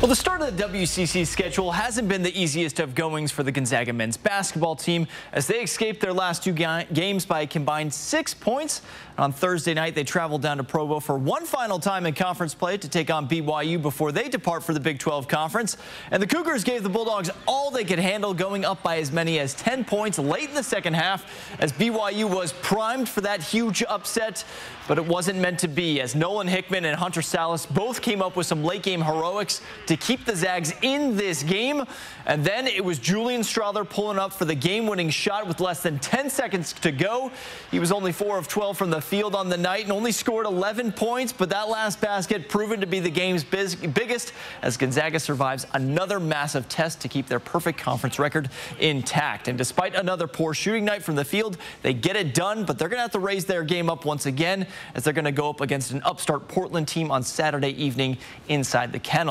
Well, the start of the WCC schedule hasn't been the easiest of goings for the Gonzaga men's basketball team as they escaped their last two ga games by a combined six points. On Thursday night, they traveled down to Provo for one final time in conference play to take on BYU before they depart for the Big 12 Conference. And the Cougars gave the Bulldogs all they could handle, going up by as many as 10 points late in the second half as BYU was primed for that huge upset. But it wasn't meant to be as Nolan Hickman and Hunter Sallis both came up with some late game heroics to keep the Zags in this game. And then it was Julian Strawther pulling up for the game-winning shot with less than 10 seconds to go. He was only 4 of 12 from the field on the night and only scored 11 points, but that last basket proven to be the game's biggest as Gonzaga survives another massive test to keep their perfect conference record intact. And despite another poor shooting night from the field, they get it done, but they're going to have to raise their game up once again as they're going to go up against an upstart Portland team on Saturday evening inside the kennel.